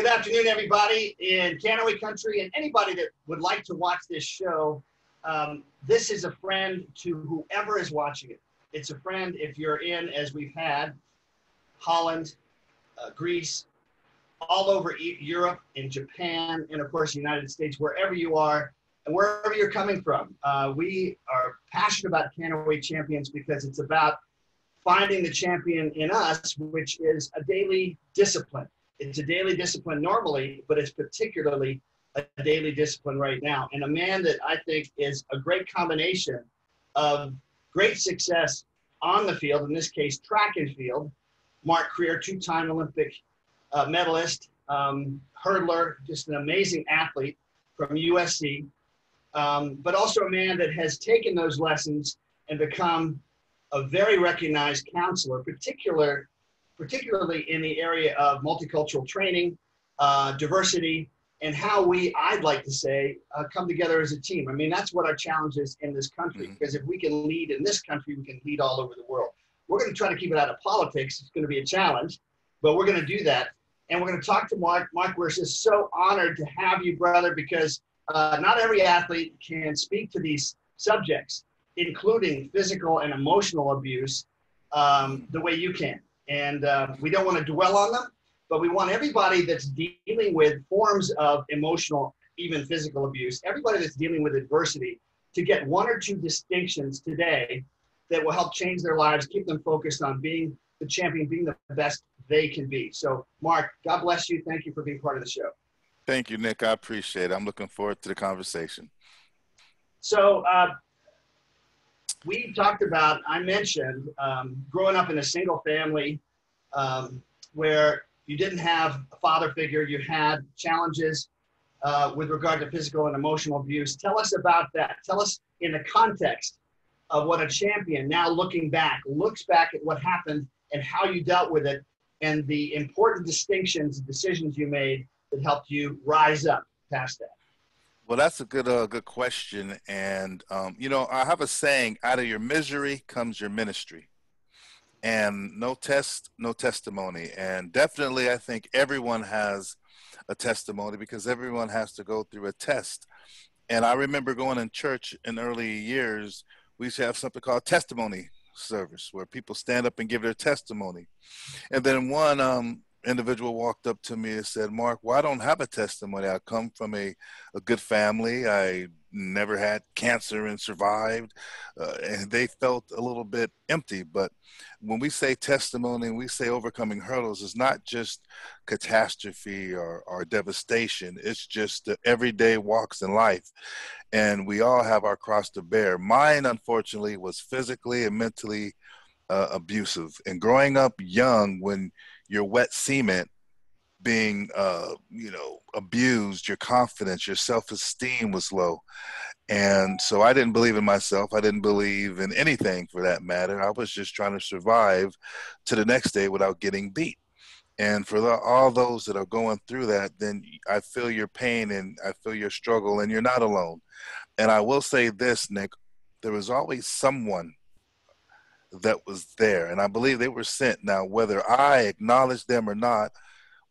Good afternoon, everybody in Kannaway Country and anybody that would like to watch this show. Um, this is a friend to whoever is watching it. It's a friend if you're in, as we've had, Holland, uh, Greece, all over Europe, in Japan, and of course, the United States, wherever you are and wherever you're coming from. Uh, we are passionate about Kannaway Champions because it's about finding the champion in us, which is a daily discipline. It's a daily discipline normally, but it's particularly a daily discipline right now. And a man that I think is a great combination of great success on the field, in this case, track and field. Mark Crear, two time Olympic uh, medalist, um, hurdler, just an amazing athlete from USC, um, but also a man that has taken those lessons and become a very recognized counselor, particular, particularly in the area of multicultural training, uh, diversity, and how we, I'd like to say, uh, come together as a team. I mean, that's what our challenge is in this country, Mhm. because if we can lead in this country, we can lead all over the world. We're going to try to keep it out of politics. It's going to be a challenge, but we're going to do that. And we're going to talk to Mark. Mark, we're just so honored to have you, brother, because uh, not every athlete can speak to these subjects, including physical and emotional abuse, um, the way you can. And uh, we don't want to dwell on them, but we want everybody that's dealing with forms of emotional, even physical abuse, everybody that's dealing with adversity, to get one or two distinctions today that will help change their lives, keep them focused on being the champion, being the best they can be. So, Mark, God bless you. Thank you for being part of the show. Thank you, Nick. I appreciate it. I'm looking forward to the conversation. So, uh, we talked about, I mentioned, um, growing up in a single family um, where you didn't have a father figure, you had challenges uh, with regard to physical and emotional abuse. Tell us about that. Tell us in the context of what a champion, now looking back, looks back at what happened and how you dealt with it and the important distinctions, and decisions you made that helped you rise up past that. Well, that's a good, uh, good question. And um, you know, I have a saying: "Out of your misery comes your ministry." And no test, no testimony. And definitely, I think everyone has a testimony because everyone has to go through a test. And I remember going in church in early years. We used to have something called testimony service where people stand up and give their testimony. And then one um, individual walked up to me and said, Mark, well, I don't have a testimony. I come from a, a good family. I never had cancer and survived. Uh, and they felt a little bit empty. But when we say testimony and we say overcoming hurdles, it's not just catastrophe or, or devastation, it's just the everyday walks in life. And we all have our cross to bear. Mine, unfortunately, was physically and mentally uh, abusive. And growing up young, when you're wet cement, being uh, you know abused your confidence your self-esteem was low. And so i didn't believe in myself. I didn't believe in anything for that matter. I was just trying to survive to the next day without getting beat. And for the, all those that are going through that then i feel your pain and i feel your struggle and you're not alone. And i will say this nick there was always someone that was there and i believe they were sent now whether i acknowledged them or not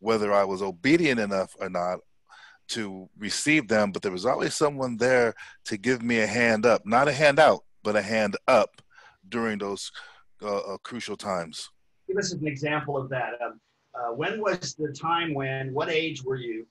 whether I was obedient enough or not to receive them, but there was always someone there to give me a hand up, not a hand out, but a hand up during those uh, uh, crucial times. Give us an example of that. Um, uh, when was the time when, what age were you,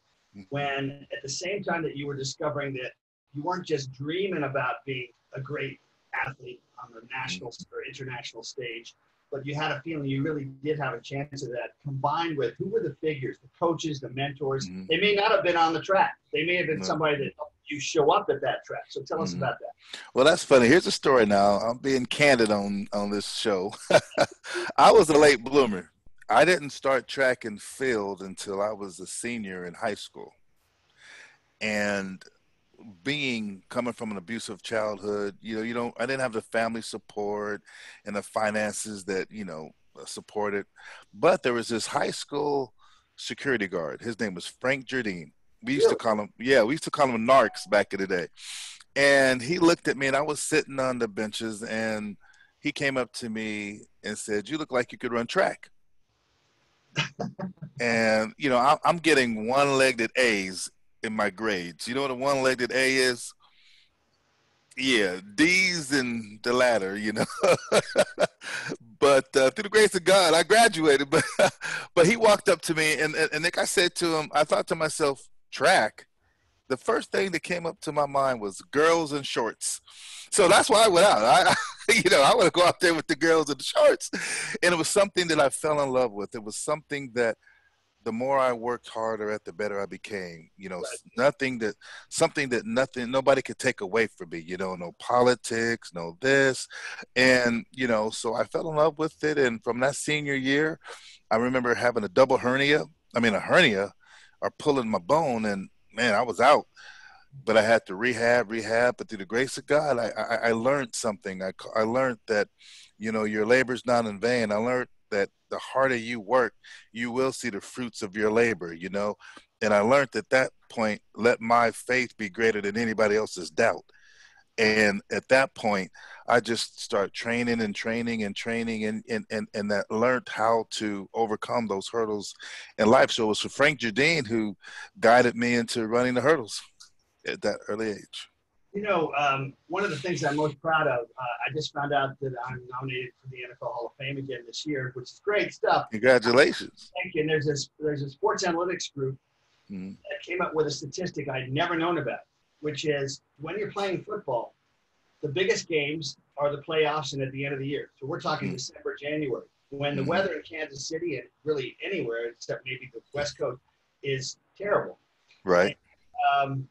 when at the same time that you were discovering that you weren't just dreaming about being a great athlete on the national or international stage, but you had a feeling you really did have a chance of that combined with who were the figures, the coaches, the mentors. Mhm. They may not have been on the track. They may have been No. somebody that helped you show up at that track. So tell us Mhm. about that. Well, that's funny. Here's a story now. I'm being candid on on this show. I was a late bloomer. I didn't start track and field until I was a senior in high school. And being coming from an abusive childhood, you know, you don't I didn't have the family support and the finances that, you know, uh, supported. But there was this high school security guard. His name was Frank Jardine. We used to call him yeah, we used to call him narcs back in the day. And he looked at me and I was sitting on the benches and he came up to me and said, You look like you could run track. and you know I, I'm getting one-legged A's in my grades. You know what a one-legged A is? Yeah, D's and the latter, you know. but uh, through the grace of God, I graduated. But but he walked up to me, and and like I said to him, I thought to myself, track. The first thing that came up to my mind was girls in shorts. So that's why I went out. I, you know, I want to go out there with the girls in the shorts, and it was something that I fell in love with. It was something that the more I worked harder at, the better I became. You know, right. nothing that something that nothing nobody could take away from me. You know, no politics, no this, and you know, so I fell in love with it. And from that senior year, I remember having a double hernia. I mean, a hernia, or pulling my bone, and man, I was out. But I had to rehab, rehab. But through the grace of God, I I, I learned something. I I learned that, you know, your labor's not in vain. I learned that the harder you work, you will see the fruits of your labor, you know. And I learned at that point, let my faith be greater than anybody else's doubt. And at that point, I just start training and training and training and, and, and, and that learned how to overcome those hurdles in life. So it was Frank Jardine who guided me into running the hurdles at that early age. You know, um, one of the things I'm most proud of, uh, I just found out that I'm nominated for the NFL Hall of Fame again this year, which is great stuff. Congratulations. Thank you. And there's this, there's a sports analytics group mm-hmm. that came up with a statistic I'd never known about, which is when you're playing football, the biggest games are the playoffs and at the end of the year. So we're talking mm-hmm. December, January, when the mm-hmm. weather in Kansas City and really anywhere except maybe the West Coast is terrible. Right. And, um,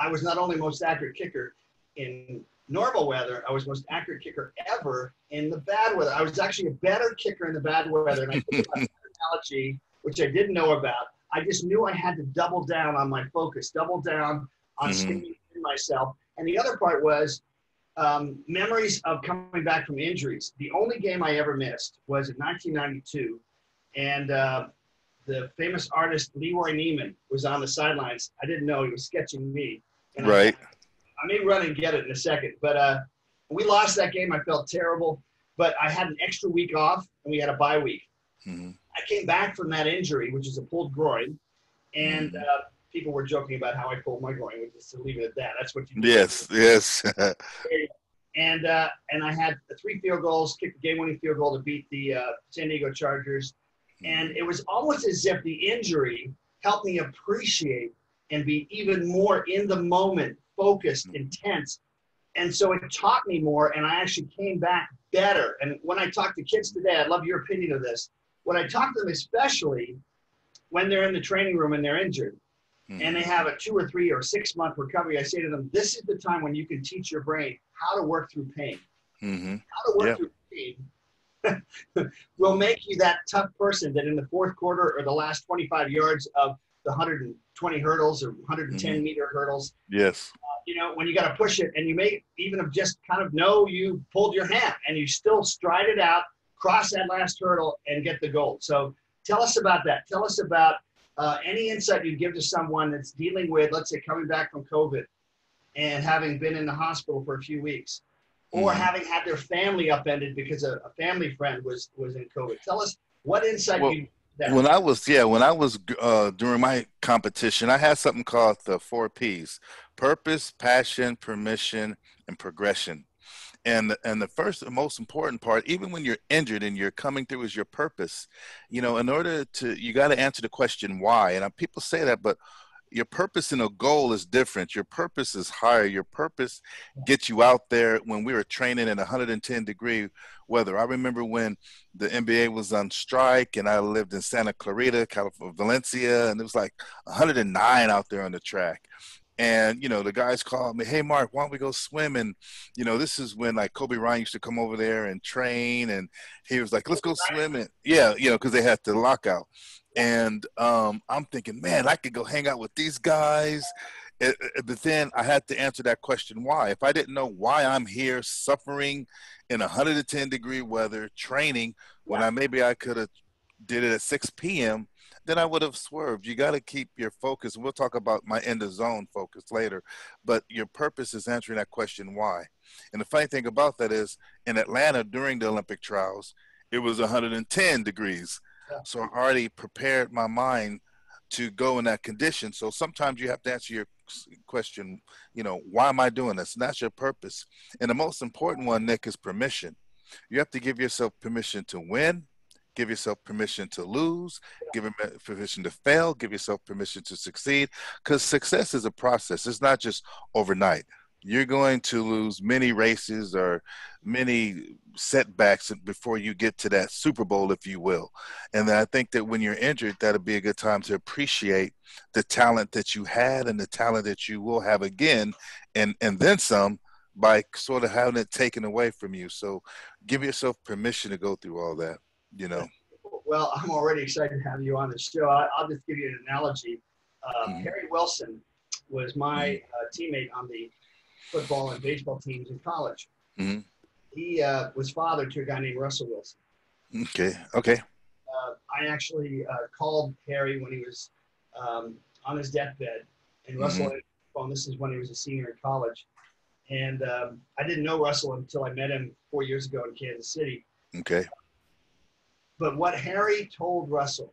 I was not only most accurate kicker in normal weather, I was most accurate kicker ever in the bad weather. I was actually a better kicker in the bad weather. And I think about analogy, which I didn't know about. I just knew I had to double down on my focus, double down on mm-hmm. in myself. And the other part was um, memories of coming back from injuries. The only game I ever missed was in 1992. And uh, the famous artist Leroy Neiman was on the sidelines. I didn't know he was sketching me. And right. I, I, may run and get it in a second, but uh, we lost that game. I felt terrible, but I had an extra week off and we had a bye week. Mm-hmm. I came back from that injury, which is a pulled groin, and mm-hmm. uh, people were joking about how I pulled my groin. Just to leave it at that. That's what you. Do. Yes, yes. and uh, and I had three field goals, kicked the game-winning field goal to beat the uh, San Diego Chargers, and it was almost as if the injury helped me appreciate and be even more in the moment, focused, mm-hmm. intense. And so it taught me more, and I actually came back better. And when I talk to kids today, I'd love your opinion of this. When I talk to them, especially when they're in the training room and they're injured, mm-hmm. and they have a two or three or six month recovery, I say to them, "This is the time when you can teach your brain how to work through pain. Mm-hmm. How to work yep. through pain will make you that tough person that in the fourth quarter or the last 25 yards of the 120 hurdles or 110 mm-hmm. meter hurdles. Yes. Uh, you know, when you got to push it and you may even have just kind of know you pulled your hand and you still stride it out, cross that last hurdle and get the gold. So tell us about that. Tell us about uh, any insight you give to someone that's dealing with, let's say, coming back from COVID and having been in the hospital for a few weeks or mm-hmm. having had their family upended because a, a, family friend was was in COVID. Tell us what insight well, you. When I was yeah, when I was uh, during my competition, I had something called the four P's: purpose, passion, permission, and progression. And the, and the first and most important part, even when you're injured and you're coming through, is your purpose. You know, in order to, you got to answer the question why. And people say that, but your purpose and a goal is different. Your purpose is higher. Your purpose gets you out there when we were training in 110 degree weather. I remember when the NBA was on strike and I lived in Santa Clarita, California, Valencia, and it was like 109 out there on the track. And, you know, the guys called me, hey, Mark, why don't we go swim? And, you know, this is when like Kobe Bryant used to come over there and train. And he was like, let's go swim. And yeah, you know, because they had the lockout. And um, I'm thinking, man, I could go hang out with these guys. It, it, but then I had to answer that question why. If I didn't know why I'm here suffering in 110 degree weather training when I maybe I could have did it at 6 p.m then I would have swerved. You got to keep your focus. We'll talk about my end of zone focus later, but your purpose is answering that question why. And the funny thing about that is in Atlanta during the Olympic trials, it was 110 degrees. Yeah. So I already prepared my mind to go in that condition. So sometimes you have to answer your question, you know, why am I doing this? And that's your purpose. And the most important one, Nick, is permission. You have to give yourself permission to win, give yourself permission to lose, give yourself permission to fail, give yourself permission to succeed. Because success is a process, it's not just overnight you're going to lose many races or many setbacks before you get to that Super Bowl, if you will. And I think that when you're injured, that'll be a good time to appreciate the talent that you had and the talent that you will have again, and and then some by sort of having it taken away from you. So give yourself permission to go through all that. You know. Well, I'm already excited to have you on the show. I, will just give you an analogy. Uh, mm-hmm. Harry Wilson was my mm-hmm. uh, teammate on the football and baseball teams in college. Mm-hmm. He uh, was father to a guy named Russell Wilson. Okay. Okay. Uh, I actually uh, called Harry when he was um, on his deathbed, and mm-hmm. Russell. Well, this is when he was a senior in college, and um, I didn't know Russell until I met him four years ago in Kansas City. Okay. But what Harry told Russell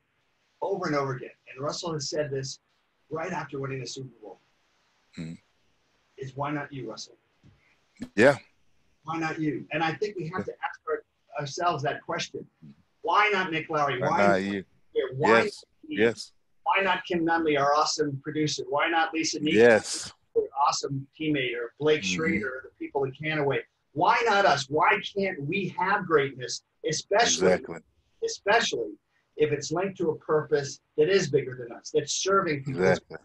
over and over again, and Russell has said this right after winning the Super Bowl. Mm-hmm is why not you, Russell? Yeah. Why not you? And I think we have to ask our, ourselves that question. Why not Nick Lowery? Why, why not you? Why yes. yes. Why not Kim Nunley, our awesome producer? Why not Lisa Neal, yes. awesome teammate, or Blake mm-hmm. Schrader, the people in Kannaway? Why not us? Why can't we have greatness, especially, exactly. Especially if it's linked to a purpose that is bigger than us, that's serving people. Exactly.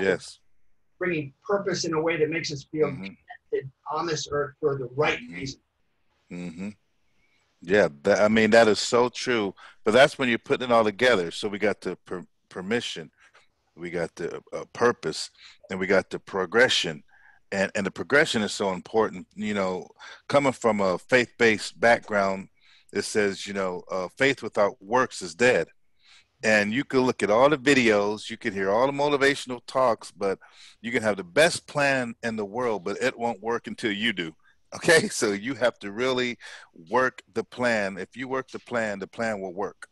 Yes bringing purpose in a way that makes us feel mm-hmm. connected on this earth for the right mm-hmm. reason. Mm-hmm. Yeah, that, I mean that is so true. But that's when you're putting it all together. So we got the per- permission, we got the uh, purpose, and we got the progression. And and the progression is so important. You know, coming from a faith-based background, it says you know uh, faith without works is dead. And you can look at all the videos you can hear all the motivational talks but you can have the best plan in the world but it won't work until you do. Okay? So you have to really work the plan. If you work the plan the plan will work.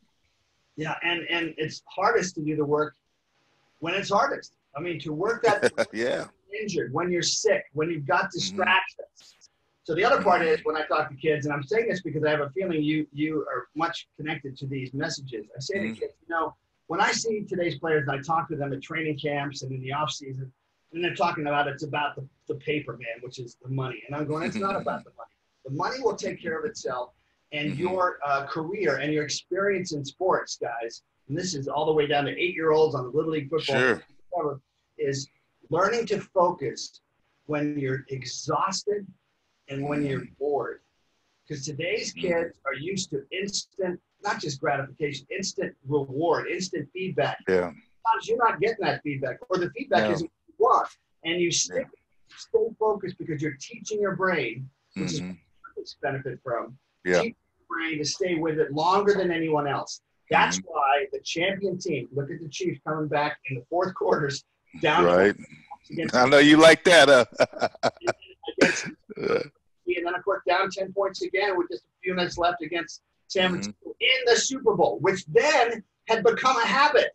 Yeah and and it's hardest to do the work when it's hardest. I mean to work that yeah. injured when you're sick when you've got mm-hmm. distractions mm-hmm. So the other part is when I talk to kids, and I'm saying this because I have a feeling you you are much connected to these messages. I say mm-hmm. to kids, you know, when I see today's players and I talk to them at training camps and in the off season, and they're talking about it's about the, the paper man, which is the money. And I'm going, it's not about the money. The money will take care of itself. And mm-hmm. your uh, career and your experience in sports, guys, and this is all the way down to eight year olds on the Little League football, sure. is learning to focus when you're exhausted and when you're bored. Because today's mm-hmm. kids are used to instant, not just gratification, instant reward, instant feedback. Yeah. Sometimes you're not getting that feedback, or the feedback yeah. isn't what you want. And you stick, yeah. stay focused because you're teaching your brain, which mm-hmm. is benefit from, yeah. your brain to stay with it longer than anyone else. That's mm-hmm. why the champion team, look at the Chiefs coming back in the fourth quarters down. Right. I know you like that. Uh. against, and then of course down 10 points again with just a few minutes left against San mm-hmm. Francisco mm-hmm. in the Super Bowl, which then had become a habit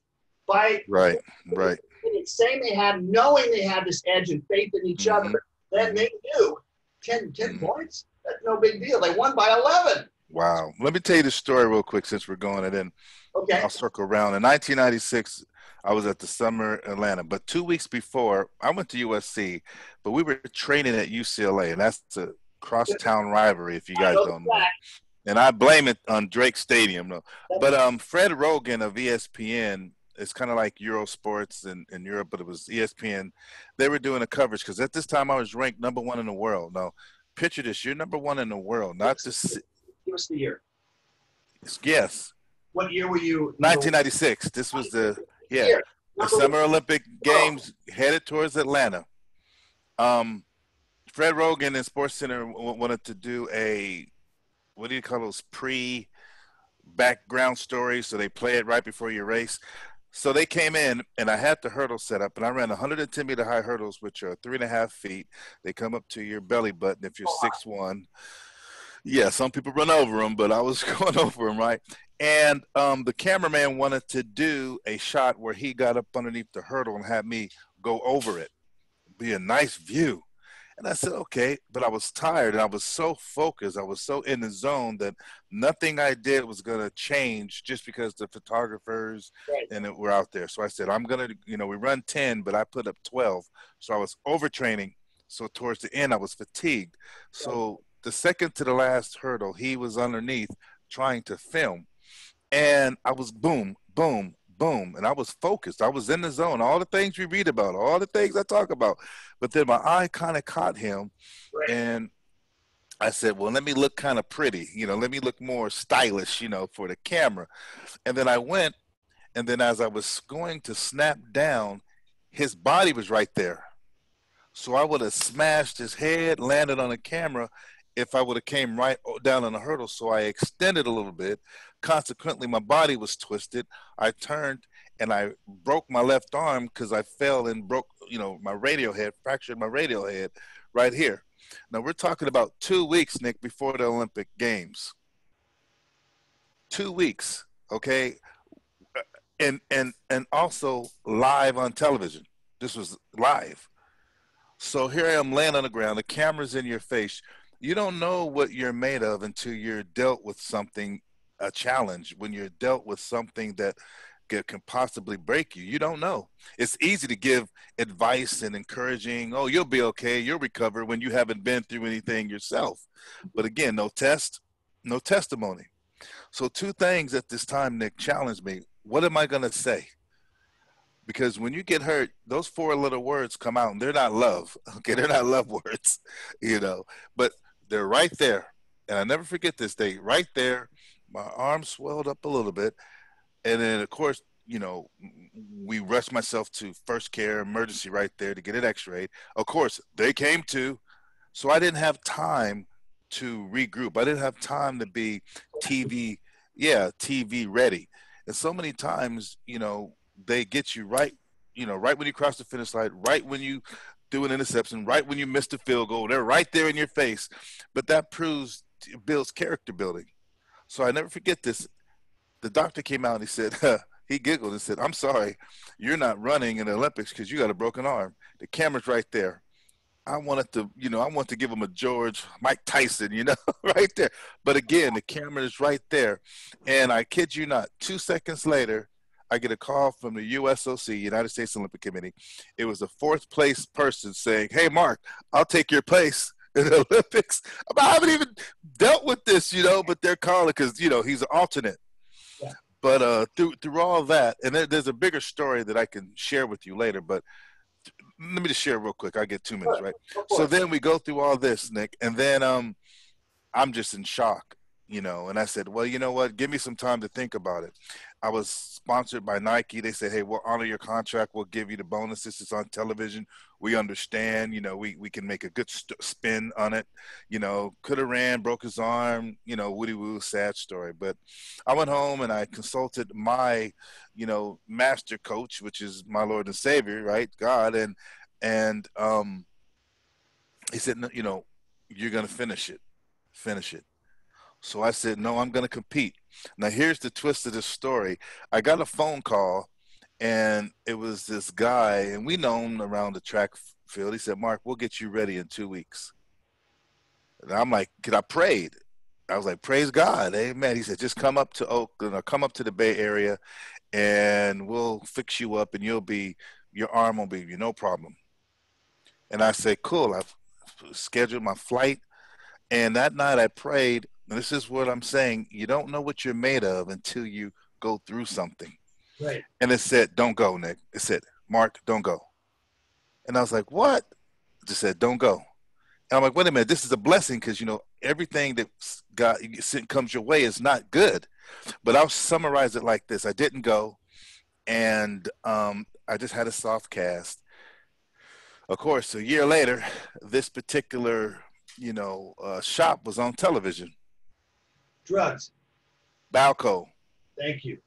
by right, right. Saying they had, knowing they had this edge and faith in each mm-hmm. other, then they knew 10, 10 mm-hmm. points. That's no big deal. They won by 11. Wow. Let me tell you the story real quick since we're going it in. Okay. I'll circle around. In 1996, I was at the Summer Atlanta, but two weeks before, I went to USC, but we were training at UCLA, and that's a crosstown rivalry, if you guys don't know. And I blame it on Drake Stadium, though. But um, Fred Rogan of ESPN, it's kind of like Eurosports in, in Europe, but it was ESPN. They were doing a coverage because at this time I was ranked number one in the world. Now, picture this: you're number one in the world, not just. Give us the year. Yes. What year were you? 1996. This was the yeah the Summer Olympic Games headed towards Atlanta. Um, Fred Rogan and Sports Center wanted to do a what do you call those pre background stories? So they play it right before your race. So they came in and I had the hurdle set up and I ran 110 meter high hurdles, which are three and a half feet. They come up to your belly button if you're oh, six one. Yeah, some people run over them, but I was going over them, right? And um, the cameraman wanted to do a shot where he got up underneath the hurdle and had me go over it. Be a nice view. And I said, okay, but I was tired and I was so focused. I was so in the zone that nothing I did was going to change just because the photographers right. and it were out there. So I said, I'm going to, you know, we run 10, but I put up 12. So I was overtraining. So towards the end, I was fatigued. So the second to the last hurdle, he was underneath trying to film. And I was boom, boom, boom. And I was focused. I was in the zone. All the things we read about, all the things I talk about. But then my eye kind of caught him. Right. And I said, well, let me look kind of pretty, you know, let me look more stylish, you know, for the camera. And then I went, and then as I was going to snap down, his body was right there. So I would have smashed his head, landed on the camera if I would have came right down on the hurdle. So I extended a little bit. Consequently, my body was twisted. I turned and I broke my left arm because I fell and broke, you know, my radial head, fractured my radial head right here. Now we're talking about two weeks, Nick, before the Olympic Games. Two weeks, okay, uh, and and and also live on television. This was live. So here I am laying on the ground. The camera's in your face. You don't know what you're made of until you're dealt with something, a challenge. When you're dealt with something that can possibly break you. You don't know. It's easy to give advice and encouraging, oh, you'll be okay, you'll recover when you haven't been through anything yourself. But again, no test, no testimony. So, two things at this time, Nick, challenged me. What am I going to say? because when you get hurt, those four little words come out and they're not love. Okay, they're not love words, you know, but they're right there. And I never forget this day, right there. My arm swelled up a little bit. And then, of course, you know, we rushed myself to first care emergency right there to get it x rayed. Of course, they came to. So I didn't have time to regroup. I didn't have time to be TV, yeah, TV ready. And so many times, you know, they get you right, you know, right when you cross the finish line, right when you do an interception, right when you missed the field goal. They're right there in your face. But that proves builds character building. So I never forget this. The doctor came out and he said, he giggled and said, I'm sorry, you're not running in the Olympics because you got a broken arm. The camera's right there. I wanted to, you know, I want to give him a George Mike Tyson, you know, right there. But again, the camera is right there. And I kid you not, two seconds later, I get a call from the USOC, United States Olympic Committee. It was a fourth place person saying, Hey, Mark, I'll take your place in the Olympics. I haven't even dealt with this, you know, but they're calling because, you know, he's an alternate. Yeah. But uh, through through all that, and there, there's a bigger story that I can share with you later. But let me just share real quick. I get two minutes, right? So then we go through all this, Nick, and then um, I'm just in shock you know and i said well you know what give me some time to think about it i was sponsored by nike. They said hey we'll honor your contract. We'll give you the bonuses. It's on television. We understand. You know we, we can make a good st- spin on it. You know could have ran broke his arm you know woody woo sad story. But i went home and i consulted my you know master coach which is my lord and savior right? God. And and um he said you know you're gonna finish it. Finish it so I said, no, I'm going to compete. Now, here's the twist of this story. I got a phone call, and it was this guy, and we know him around the track field. He said, Mark, we'll get you ready in two weeks. And I'm like, "Could I prayed. I was like, praise God, amen. He said, just come up to Oakland or come up to the Bay Area, and we'll fix you up, and you'll be, your arm will be no problem. And I said, cool. I've scheduled my flight. And that night I prayed this is what I'm saying. You don't know what you're made of until you go through something. Right. And it said, "Don't go, Nick." It said, "Mark, don't go." And I was like, "What?" It just said, "Don't go." And I'm like, "Wait a minute. This is a blessing because you know everything that God comes your way is not good." But I'll summarize it like this: I didn't go, and um, I just had a soft cast. Of course, a year later, this particular you know uh, shop was on television Drugs. Balco. Thank you.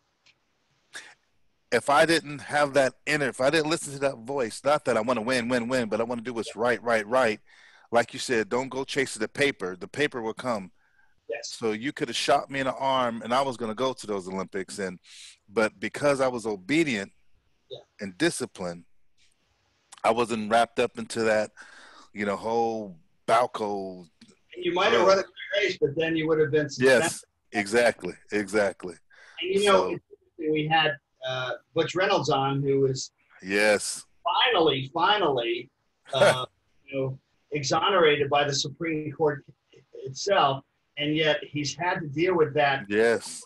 If I didn't have that inner, if I didn't listen to that voice, not that I want to win, win, win, but I want to do what's right, right, right. Like you said, don't go chasing the paper. The paper will come. Yes. So you could have shot me in the arm, and I was going to go to those Olympics, and but because I was obedient Yeah. and disciplined, I wasn't wrapped up into that, you know, whole Balco. And you might have run race, but then you would have been suspended. Yes, exactly, exactly. And you know, So- we had uh, Butch Reynolds on, who was Yes, finally, finally, uh, you know, exonerated by the Supreme Court itself, and yet he's had to deal with that. yes.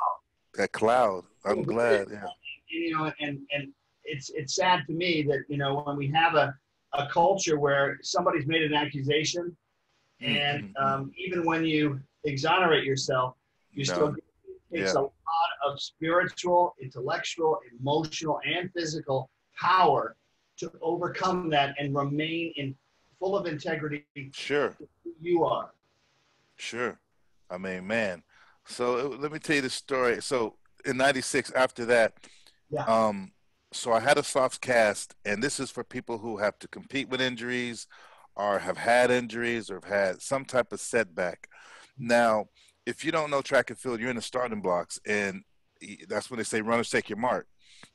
That cloud. I'm glad. Yeah. You know, and and it's it's sad to me that you know when we have a a culture where somebody's made an accusation, and Mhm. um, even when you exonerate yourself, you No. still takes Yeah. a lot of spiritual, intellectual, emotional, and physical power to overcome that and remain in full of integrity Sure. you are. Sure. I mean, man. So uh, let me tell you the story. So in '96, after that, Yeah. um, so I had a soft cast, and this is for people who have to compete with injuries, or have had injuries, or have had some type of setback. Now, if you don't know track and field, you're in the starting blocks, and that's when they say runners take your mark,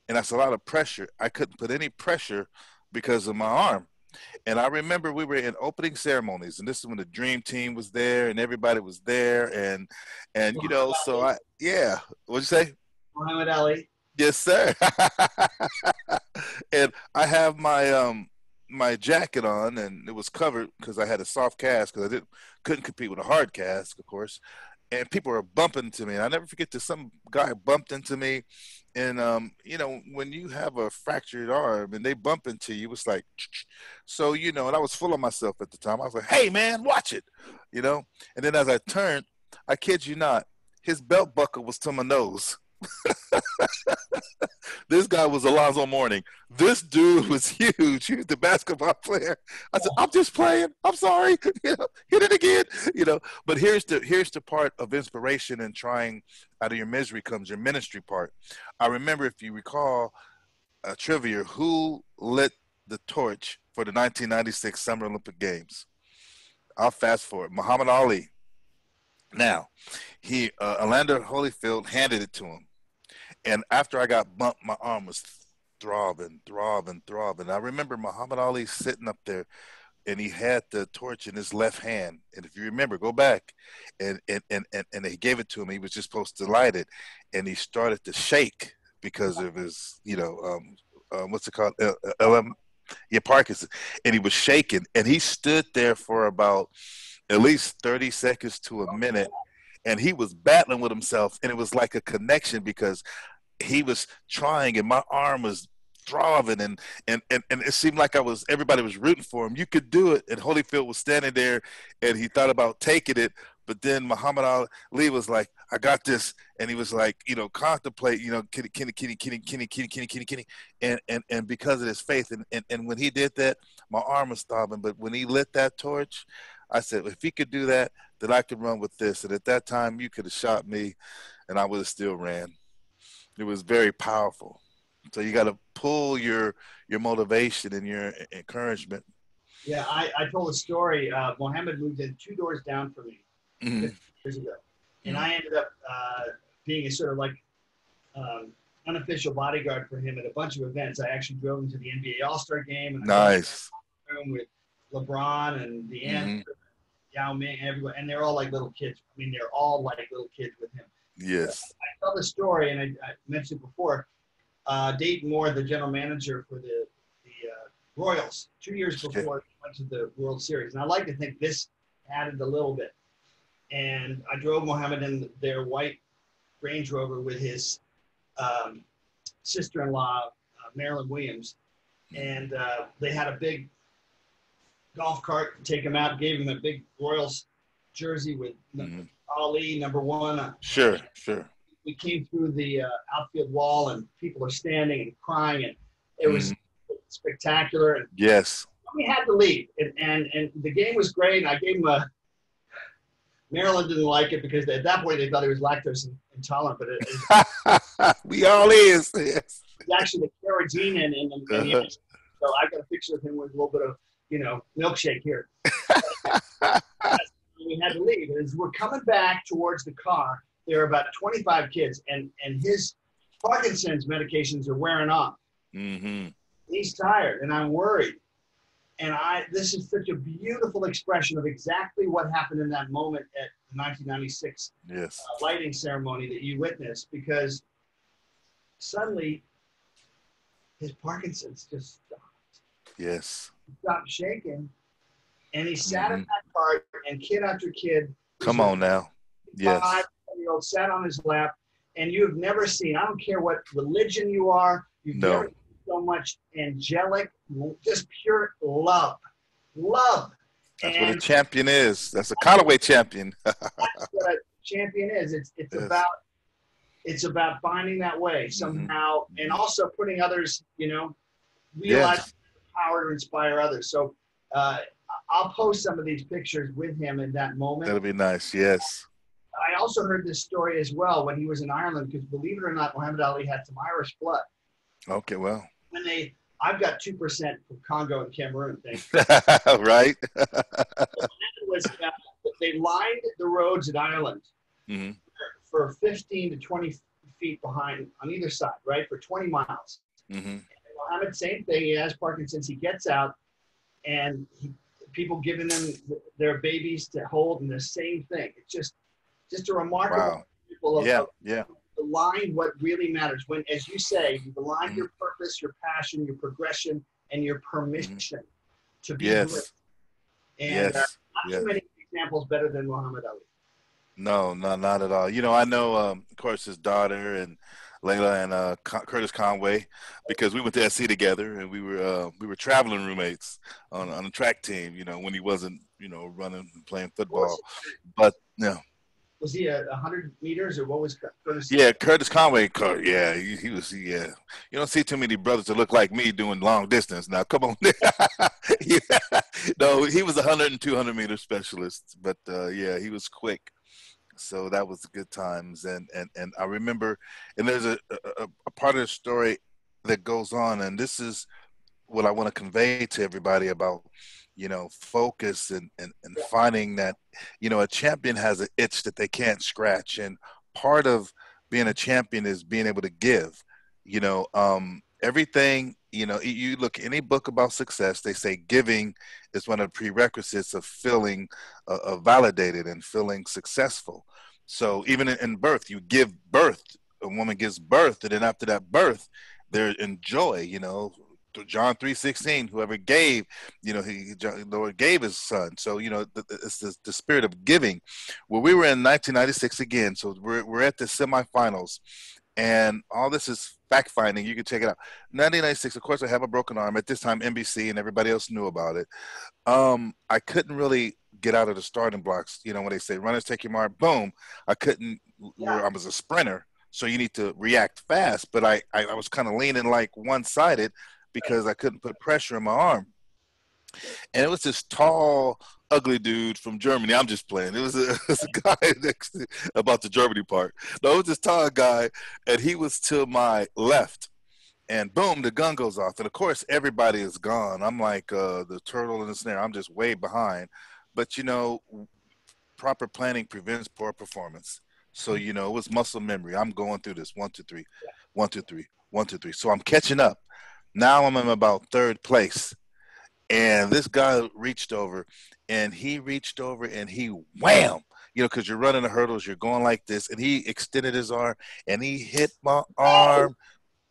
and that's a lot of pressure. I couldn't put any pressure because of my arm. And I remember we were in opening ceremonies, and this is when the dream team was there, and everybody was there, and and you know, so I yeah, what'd you say? Muhammad Ali. Yes, sir. and I have my um my jacket on, and it was covered because I had a soft cast because I didn't couldn't compete with a hard cast, of course. And people were bumping to me, and I never forget that some guy bumped into me. And um, you know, when you have a fractured arm and they bump into you, it's like, so you know. And I was full of myself at the time. I was like, "Hey, man, watch it," you know. And then as I turned, I kid you not, his belt buckle was to my nose. this guy was Alonzo Mourning. This dude was huge. He was the basketball player. I said, I'm just playing. I'm sorry. You know, hit it again. You know, but here's the here's the part of inspiration and trying out of your misery comes your ministry part. I remember if you recall a trivia, who lit the torch for the 1996 Summer Olympic Games? I'll fast forward. Muhammad Ali. Now, he uh, Orlando Holyfield handed it to him, and after I got bumped, my arm was throbbing, throbbing, throbbing. I remember Muhammad Ali sitting up there, and he had the torch in his left hand. And if you remember, go back, and and and and, and gave it to him. He was just supposed to light it, and he started to shake because of his, you know, um, um what's it called, LM, yeah, Parkinson, and he was shaking, and he stood there for about at least 30 seconds to a minute. And he was battling with himself. And it was like a connection because he was trying and my arm was throbbing and and and, and it seemed like I was everybody was rooting for him. You could do it. And Holyfield was standing there and he thought about taking it, but then Muhammad Ali was like, I got this. And he was like, you know, contemplate, you know, kitty, kitty, kitty, kitty, kitty, kitty, kitty, kitty, kitty. And, and, and because of his faith. And, and, and when he did that, my arm was throbbing. But when he lit that torch, I said, if he could do that, then I could run with this. And at that time, you could have shot me and I would have still ran. It was very powerful. So you got to pull your your motivation and your encouragement. Yeah, I, I told a story. Uh, Mohammed moved in two doors down from me Mhm. years ago, and Mhm. I ended up uh, being a sort of like um, unofficial bodyguard for him at a bunch of events. I actually drove him to the NBA All Star game, and I Nice. room with LeBron and the Mhm. Yao Ming, and everyone, and they're all like little kids. I mean, they're all like little kids with him. Yes. I tell the story, and I, I mentioned before. Uh, Dayton Moore, the general manager for the the uh, Royals, two years Okay. before he went to the World Series, and I like to think this added a little bit. And I drove Mohammed in their white Range Rover with his um, sister-in-law, uh, Marilyn Williams, and uh, they had a big golf cart. Take him out, gave him a big Royals jersey with Mhm. Ali number one. Uh, Sure. Sure. we came through the uh, outfield wall and people are standing and crying and it was spectacular and Yes. we had to leave and, and and the game was great and I gave him a Marilyn didn't like it because at that point they thought he was lactose intolerant but it, it we all is. Yes. actually the carrageenan in, in, in the Uh-huh. so I got a picture of him with a little bit of you know milkshake here we had to leave. And as we're coming back towards the car, there are about 25 kids, and and his Parkinson's medications are wearing off. Mm-hmm. He's tired, and I'm worried. And I, this is such a beautiful expression of exactly what happened in that moment at the 1996 Yes. uh, lighting ceremony that you witnessed, because suddenly his Parkinson's just stopped, Yes. stopped shaking, and he sat in Mhm. that car, and kid after kid, Come on now. Yes. five year old sat on his lap, and you have never seen. I don't care what religion you are. You've No. never seen so much angelic, just pure love, love. That's and what a champion is. That's a Kannaway champion. that's what a champion is. It's it's Yes. about it's about finding that way Mm-hmm. somehow, and also putting others. You know, realize yes. the power to inspire others. So. Uh, I'll post some of these pictures with him in that moment. That'll be nice. Yes. I also heard this story as well when he was in Ireland, because believe it or not, Muhammad Ali had some Irish blood. Okay. Well. When they, I've got two percent from Congo and Cameroon. Thanks. right. Was uh, they lined the roads in Ireland hmm for 15 to 20 feet behind on either side, right, for 20 miles. hmm And Muhammad, same thing. He has Parkinson's. He gets out, and he, people giving them their babies to hold, and the same thing. It's just, just a remarkable Wow. Yeah. Yeah. align what really matters. When, as you say, you align Mhm. your purpose, your passion, your progression, and your permission to be Yes. And uh, Yes. not yes. too many examples better than Muhammad Ali. No, no, not at all. You know, I know, um, of course, his daughter and Laila and uh, Con- Curtis Conway because we went to SC together and we were uh, we were traveling roommates on on a track team. You know, when he wasn't you know running and playing football. But no, Was he a, a hundred meters or what was Curtis? yeah, Curtis Conway. Yeah, he, he was. Yeah, you don't see too many brothers that look like me doing long distance. Now, come on. yeah. No, he was a 100 and 200 meter specialist, but uh, yeah, he was quick. So that was good times, and and and I remember, and there's a, a a part of the story that goes on, and this is what I want to convey to everybody about, you know, focus and and and finding that, you know, a champion has an itch that they can't scratch, and part of being a champion is being able to give. You know, um, everything. You know, you- look any book about success, they say giving is one of the prerequisites of feeling uh, uh, validated and feeling successful. So even in, birth, you give birth. A woman gives birth, and then after that birth, they're in joy. You know, John three sixteen. Whoever gave, you know, he Lord gave his son. So you know, it's the, the spirit of giving. Well, we were in 1996 again, so we're we're at the semifinals, and all this is fact finding. You can check it out. 1996. Of course, I have a broken arm at this time. NBC and everybody else knew about it. Um, I couldn't really get out of the starting blocks. You know, when they say runners take your mark, boom. I couldn't. Yeah. I was a sprinter, so you need to react fast. But I I, I was kind of leaning like one sided because I couldn't put pressure on my arm. And it was this tall, ugly dude from Germany. I'm just playing. It was a, it was a guy next to, about the Germany part. No, it was this tall guy, and he was to my left. And boom, the gun goes off. And of course, everybody is gone. I'm like uh, the turtle in the snare. I'm just way behind. But you know, proper planning prevents poor performance. So you know, it was muscle memory. I'm going through this one, two, three, one, two, three, one, two, three. So I'm catching up. Now I'm in about third place. And this guy reached over and he reached over and he wham, you know, because you're running the hurdles, you're going like this, and he extended his arm and he hit my arm.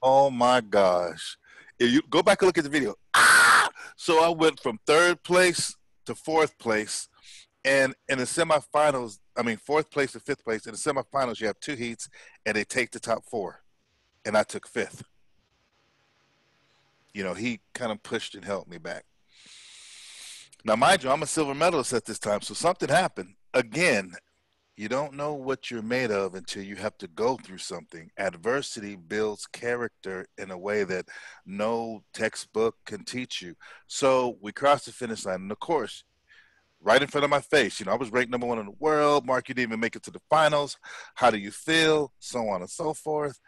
Oh my gosh. If you go back and look at the video. So I went from third place to fourth place. And in the semifinals, I mean fourth place to fifth place. In the semifinals, you have two heats and they take the top four. And I took fifth. You know, he kind of pushed and helped me back. Now, mind you, I'm a silver medalist at this time, so something happened. Again, you don't know what you're made of until you have to go through something. Adversity builds character in a way that no textbook can teach you. So we crossed the finish line, and of course, right in front of my face, you know, I was ranked number one in the world. Mark, you didn't even make it to the finals. How do you feel? So on and so forth.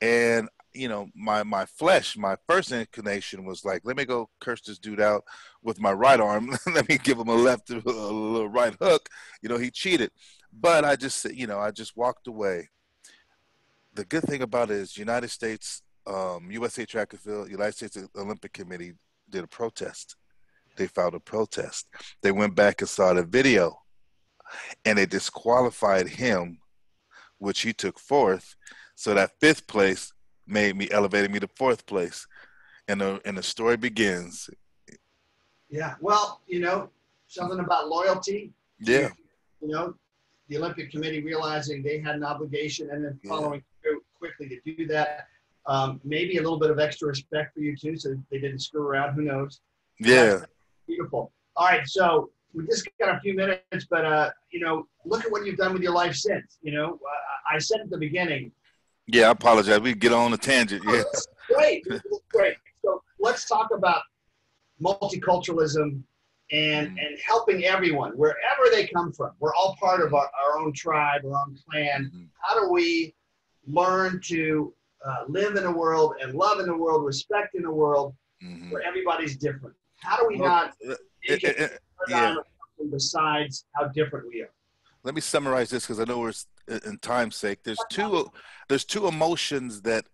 And you know, my my flesh, my first inclination was like, let me go curse this dude out with my right arm. let me give him a left, a little right hook. You know, he cheated, but I just, you know, I just walked away. The good thing about it is, United States, um, USA Track and Field, United States Olympic Committee did a protest. They filed a protest. They went back and saw the video, and they disqualified him, which he took fourth. So that fifth place made me elevated me to fourth place, and the and the story begins. Yeah, well, you know, something about loyalty. Yeah. You know, the Olympic Committee realizing they had an obligation and then following yeah. through quickly to do that. Um, maybe a little bit of extra respect for you too, so they didn't screw around. Who knows? Yeah. beautiful. All right, so we just got a few minutes, but uh, you know, look at what you've done with your life since. You know, uh, I said at the beginning, yeah, I apologize. We get on a tangent. Yeah. great. great. So let's talk about multiculturalism and and helping everyone wherever they come from. We're all part of our, our own tribe, our own clan. Mm-hmm. How do we learn to uh, live in a world and love in the world, respect in the world mm-hmm. where everybody's different? How do we well, not uh, make it, it, it yeah. besides how different we are? Let me summarize this because I know we're in time's sake. There's two there's two emotions that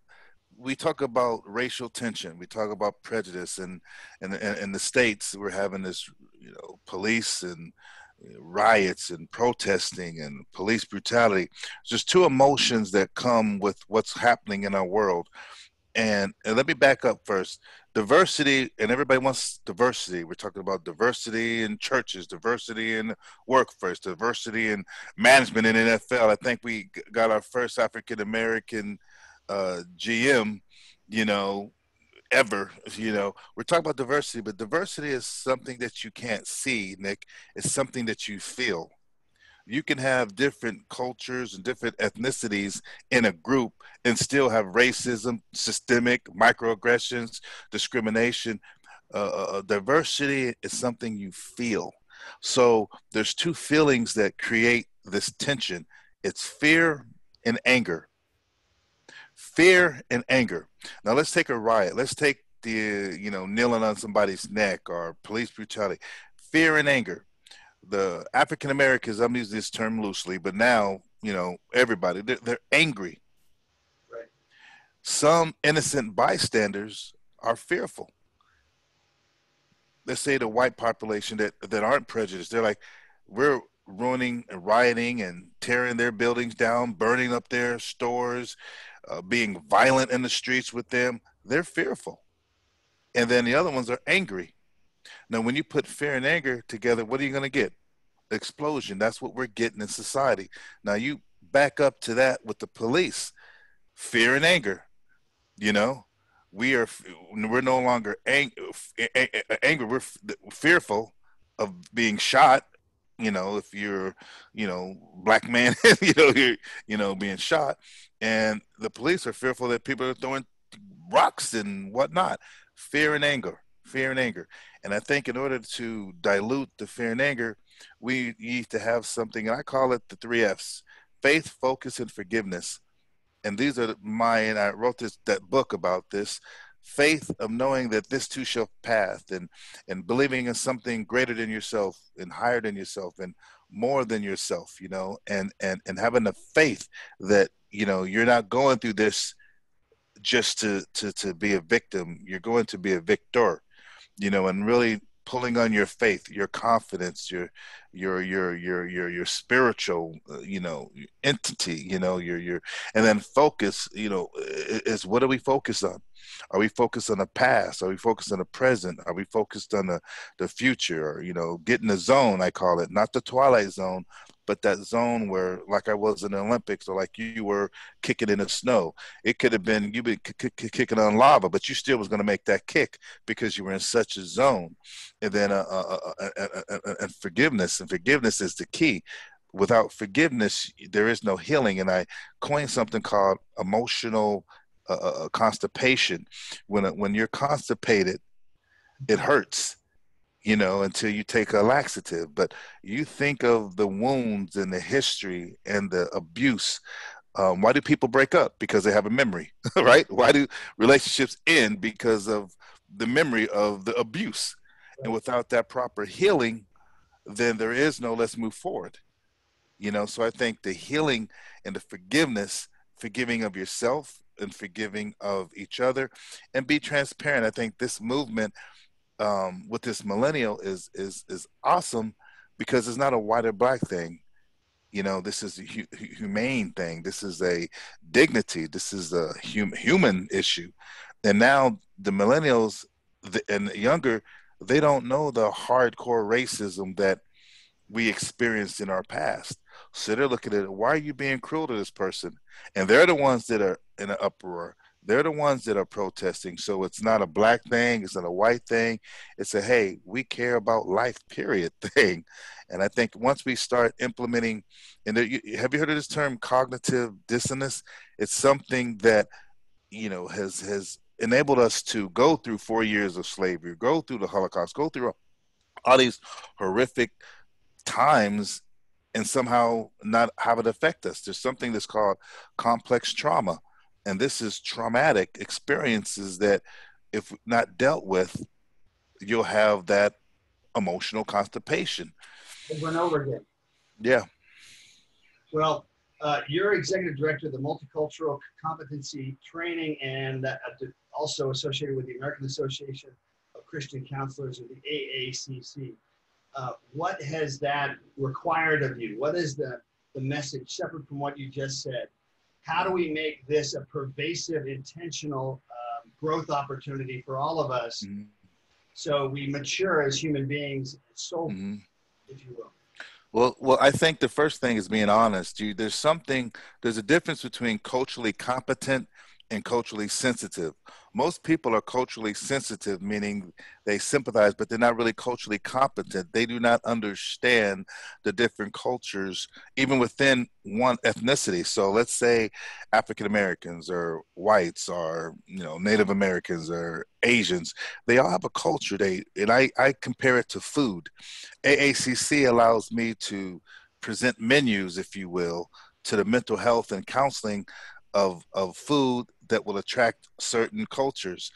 we talk about racial tension. We talk about prejudice, and and in the states we're having this, you know, police and riots and protesting and police brutality. Just two emotions that come with what's happening in our world. And, and let me back up first. Diversity, and everybody wants diversity. We're talking about diversity in churches, diversity in workforce, diversity in management in NFL. I think we got our first African American uh, GM, you know, ever. You know, we're talking about diversity, but diversity is something that you can't see, Nick. It's something that you feel you can have different cultures and different ethnicities in a group and still have racism, systemic microaggressions, discrimination. Uh, uh, uh, diversity is something you feel. So there's two feelings that create this tension. It's fear and anger. Fear and anger. Now let's take a riot. Let's take the you know kneeling on somebody's neck or police brutality. Fear and anger the African Americans, I'm using this term loosely, but now, you know, everybody, they're, they're angry. Right. Some innocent bystanders are fearful. Let's say the white population that, that aren't prejudiced, they're like, we're ruining and rioting and tearing their buildings down, burning up their stores, uh, being violent in the streets with them. They're fearful. And then the other ones are angry now, when you put fear and anger together, what are you going to get? Explosion. That's what we're getting in society. Now, you back up to that with the police fear and anger. You know, we are, we're no longer ang- angry, we're fearful of being shot. You know, if you're, you know, black man, you know, you're, you know, being shot, and the police are fearful that people are throwing rocks and whatnot. Fear and anger, fear and anger. And I think in order to dilute the fear and anger, we need to have something, and I call it the three F's faith, focus, and forgiveness. And these are my, and I wrote this that book about this faith of knowing that this too shall pass and and believing in something greater than yourself and higher than yourself and more than yourself you know and and and having the faith that you know you're not going through this just to to to be a victim you're going to be a victor you know, and really pulling on your faith, your confidence, your your your your your your spiritual, uh, you know, entity, you know, your your, and then focus, you know, is what do we focus on? Are we focused on the past? Are we focused on the present? Are we focused on the the future? Or, you know, get in the zone, I call it, not the twilight zone, but that zone where, like I was in the Olympics, or like you were kicking in the snow, it could have been you been kicking on lava, but you still was going to make that kick because you were in such a zone. And then, uh, uh, uh, uh, uh and forgiveness, and forgiveness is the key. Without forgiveness, there is no healing. And I coined something called emotional uh, constipation. When when you're constipated, it hurts you know, until you take a laxative. But you think of the wounds and the history and the abuse Um, why do people break up? Because they have a memory, right? Why do relationships end? Because of the memory of the abuse. And without that proper healing, then there is no let's move forward. You know, so I think the healing and the forgiveness, forgiving of yourself and forgiving of each other, and be transparent. I think this movement um, with this millennial is is is awesome because it's not a white or black thing. You know, this is a hu- humane thing. This is a dignity. This is a hum- human issue. And now the millennials the, and younger, they don't know the hardcore racism that we experienced in our past. So they're looking at it, why are you being cruel to this person? And they're the ones that are in an uproar. They're the ones that are protesting. So it's not a black thing, it's not a white thing. It's a hey, we care about life, period thing. And I think once we start implementing, and there, have you heard of this term cognitive dissonance? It's something that you know has has enabled us to go through four years of slavery, go through the Holocaust, go through all these horrific times and somehow not have it affect us. There's something that's called complex trauma. And this is traumatic experiences that, if not dealt with, you'll have that emotional constipation. Over and over again. Yeah. Well, uh, you're executive director of the Multicultural Competency Training and uh, also associated with the American Association of Christian Counselors or the AACC. Uh, what has that required of you? What is the, the message separate from what you just said? How do we make this a pervasive, intentional um, growth opportunity for all of us mm-hmm. so we mature as human beings, soul, mm-hmm. if you will? Well, well, I think the first thing is being honest. You, there's something. There's a difference between culturally competent and culturally sensitive. Most people are culturally sensitive, meaning they sympathize, but they're not really culturally competent. They do not understand the different cultures, even within one ethnicity. So let's say African Americans or whites or you know Native Americans or Asians, they all have a culture. They and I, I compare it to food. AACC allows me to present menus, if you will, to the mental health and counseling of of food that will attract certain cultures,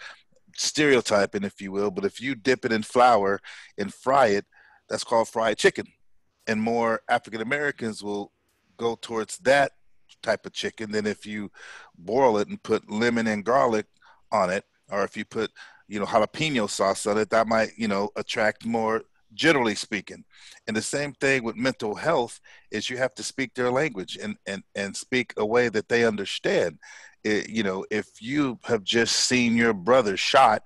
stereotyping, if you will. But if you dip it in flour and fry it, that's called fried chicken. And more African Americans will go towards that type of chicken than if you boil it and put lemon and garlic on it, or if you put, you know, jalapeno sauce on it, that might, you know, attract more generally speaking. And the same thing with mental health is you have to speak their language and and and speak a way that they understand. It, you know, if you have just seen your brother shot,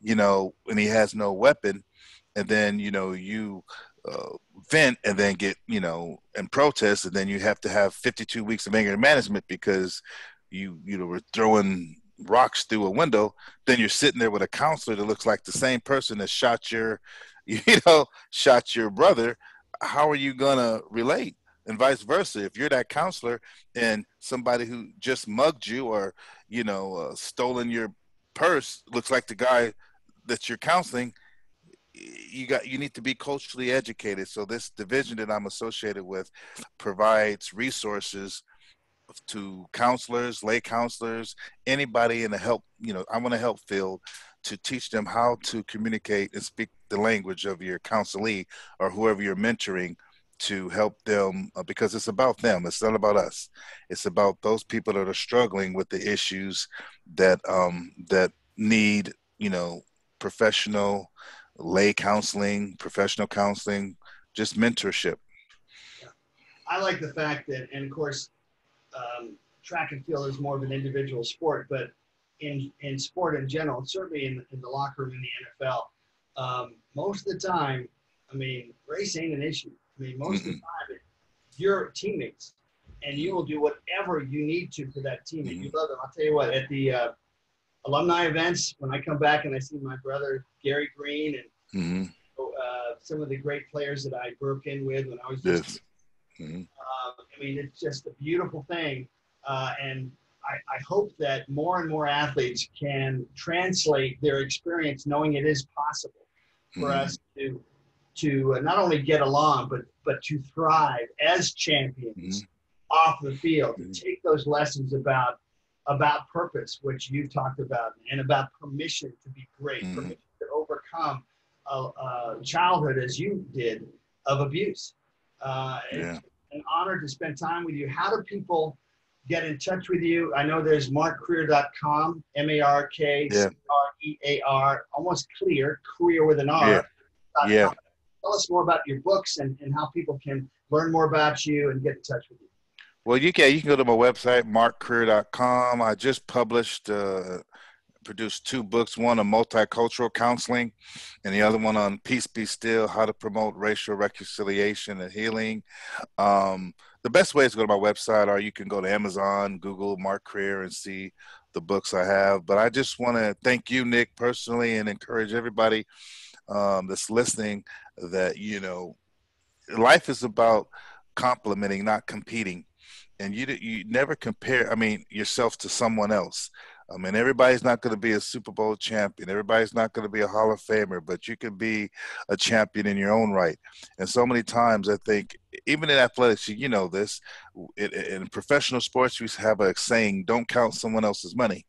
you know, and he has no weapon, and then you know you uh, vent and then get you know and protest, and then you have to have 52 weeks of anger management because you you know were throwing rocks through a window, then you're sitting there with a counselor that looks like the same person that shot your you know, shot your brother, how are you gonna relate? And vice versa. If you're that counselor and somebody who just mugged you or you know uh, stolen your purse looks like the guy that you're counseling, you got you need to be culturally educated. So this division that I'm associated with provides resources to counselors, lay counselors, anybody in the help, you know, I want to help field to teach them how to communicate and speak the language of your counselee or whoever you're mentoring to help them uh, because it's about them. It's not about us. It's about those people that are struggling with the issues that um, that need you know professional lay counseling professional counseling just mentorship. I like the fact that and of course um, track and field is more of an individual sport but in, in sport in general, certainly in, in the locker room in the NFL, um, most of the time, I mean, race ain't an issue. I mean, most of the time, you're teammates, and you will do whatever you need to for that teammate. Mm-hmm. You love them. I'll tell you what, at the uh, alumni events, when I come back and I see my brother Gary Green and mm-hmm. uh, some of the great players that I broke in with when I was yes. Mm-hmm. Uh, I mean, it's just a beautiful thing. Uh, and I, I, hope that more and more athletes can translate their experience knowing it is possible for mm-hmm. us to to not only get along but but to thrive as champions mm-hmm. off the field to take those lessons about about purpose, which you talked about, and about permission to be great, Mhm. permission to overcome a, a childhood as you did of abuse. Uh, Yeah. An honor to spend time with you. How do people get in touch with you? I know there's markcrear.com, M A R K C R E A R, almost clear, career with an R. Yeah. Yeah. Tell us more about your books and, and how people can learn more about you and get in touch with you. Well, you can you can go to my website markcrear.com. I just published uh, produced two books, one on multicultural counseling and the other one on peace be still, how to promote racial reconciliation and healing. Um, the best way is to go to my website or you can go to Amazon, Google Mark Crear and see the books I have. But I just want to thank you, Nick, personally and encourage everybody um, that's listening that, you know, life is about complementing not competing and you you never compare i mean yourself to someone else i mean everybody's not going to be a super bowl champion everybody's not going to be a hall of famer but you can be a champion in your own right and so many times i think even in athletics you know this in, professional sports we have a saying don't count someone else's money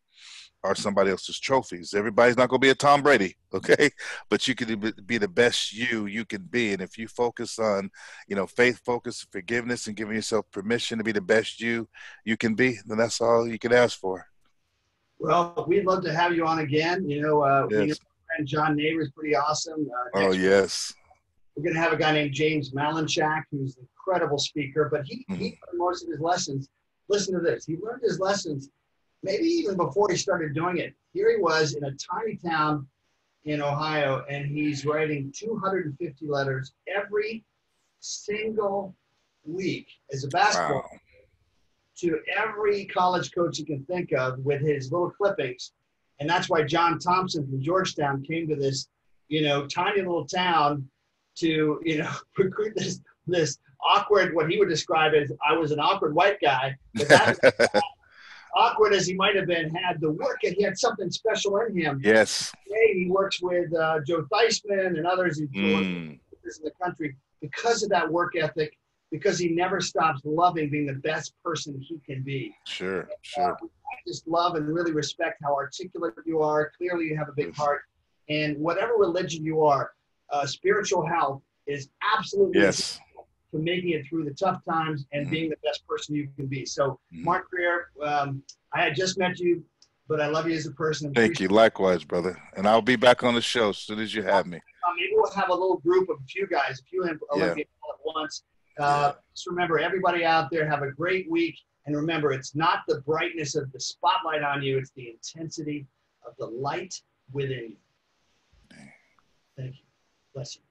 or somebody else's trophies. Everybody's not going to be a Tom Brady, okay? But you can be the best you you can be, and if you focus on, you know, faith, focus, forgiveness, and giving yourself permission to be the best you you can be, then that's all you can ask for. Well, we'd love to have you on again. You know, uh, we know Yes. our friend John Neighbor is pretty awesome. Uh, Oh yes, We're going to have a guy named James Malinchak, who's an incredible speaker, but he, he learned most of his lessons. Listen to this. He learned his lessons maybe even before he started doing it. Here he was in a tiny town in Ohio, and he's writing 250 letters every single week as a basketball wow, to every college coach you can think of with his little clippings. And that's why John Thompson from Georgetown came to this, you know, tiny little town to, you know, recruit this this awkward, what he would describe as I was an awkward white guy. Awkward as he might have been, had the work and he had something special in him. yes, Today he works with uh, Joe Theismann and others Mm, in the country because of that work ethic, because he never stops loving being the best person he can be. sure, Uh, sure, I just love and really respect how articulate you are. Clearly, you have a big heart. And whatever religion you are, uh, spiritual health is absolutely yes, essential to making it through the tough times and Mhm. being the best person you can be. So, Mhm. Mark Crear, um, I had just met you, but I love you as a person. Thank you. Likewise, brother. And I'll be back on the show as soon as you have me. Uh, maybe we'll have a little group of a few guys, a few Olympians all at once. Uh, Just remember, everybody out there, have a great week. And remember, it's not the brightness of the spotlight on you, it's the intensity of the light within you. Thank you. Bless you.